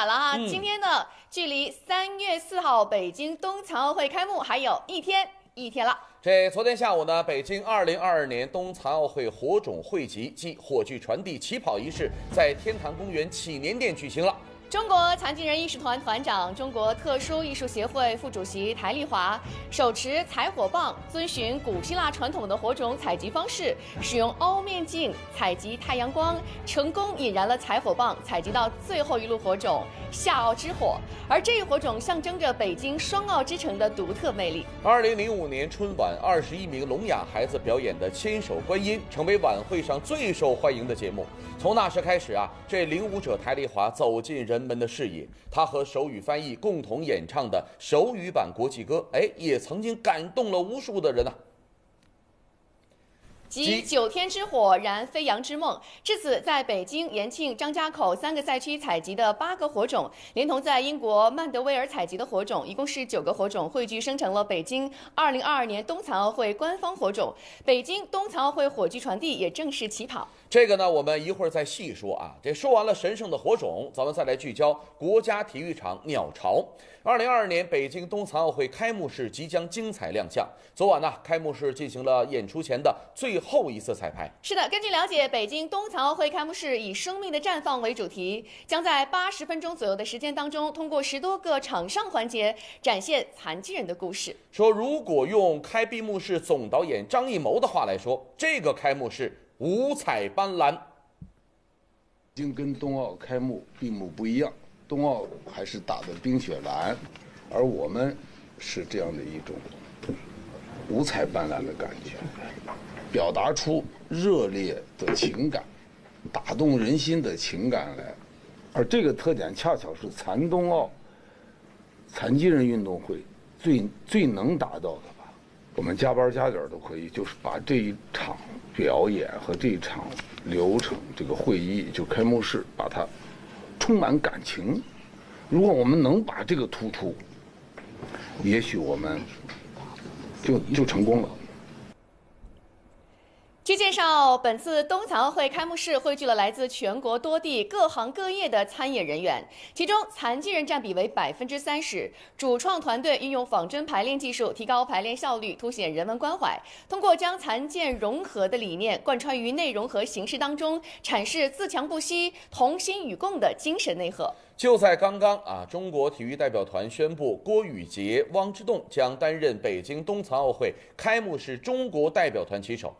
版了哈。嗯今天呢，距离三月四号北京冬残奥会开幕还有一天一天了。这昨天下午呢，北京二零二二年冬残奥会火种汇集暨火炬传递起跑仪式在天坛公园祈年殿举行了。中国残疾人艺术团团长、中国特殊艺术协会副主席台丽华手持采火棒，遵循古希腊传统的火种采集方式，使用凹面镜采集太阳光，成功引燃了采火棒，采集到最后一路火种夏奥之火。而这一火种象征着北京双奥之城的独特魅力。2005年春晚，二十一名聋哑孩子表演的《千手观音》成为晚会上最受欢迎的节目。从那时开始啊，这领舞者台丽华走进人人们的视野。他和手语翻译共同演唱的手语版国际歌，哎，也曾经感动了无数的人呐、集九天之火燃飞扬之梦。至此，在北京、延庆、张家口三个赛区采集的八个火种，连同在英国曼德威尔采集的火种，一共是九个火种，汇聚生成了北京2022年冬残奥会官方火种。北京冬残奥会火炬传递也正式起跑。这个呢，我们一会儿再细说啊。这说完了神圣的火种，咱们再来聚焦国家体育场鸟巢。二零二二年北京冬残奥会开幕式即将精彩亮相。昨晚呢，开幕式进行了演出前的最后一次彩排。是的，根据了解，北京冬残奥会开幕式以“生命的绽放”为主题，将在八十分钟左右的时间当中，通过十多个场上环节展现残疾人的故事。说如果用开闭幕式总导演张艺谋的话来说，这个开幕式五彩斑斓。已经跟冬奥开幕闭幕不一样，冬奥还是打的冰雪蓝，而我们是这样的一种五彩斑斓的感觉，表达出热烈的情感，打动人心的情感来。而这个特点恰巧是残冬奥残疾人运动会最最能达到的吧。我们加班加点都可以，就是把这一场表演和这一场流程，这个会议就开幕式，把它充满感情。如果我们能把这个突出，也许我们就就成功了。据介绍，本次冬残奥会开幕式汇聚了来自全国多地各行各业的参演人员，其中残疾人占比为百分之三十。主创团队运用仿真排练技术，提高排练效率，凸显人文关怀。通过将残健融合的理念贯穿于内容和形式当中，阐释自强不息、同心与共的精神内核。就在刚刚啊，中国体育代表团宣布，郭雨洁、汪之栋将担任北京冬残奥会开幕式中国代表团旗手。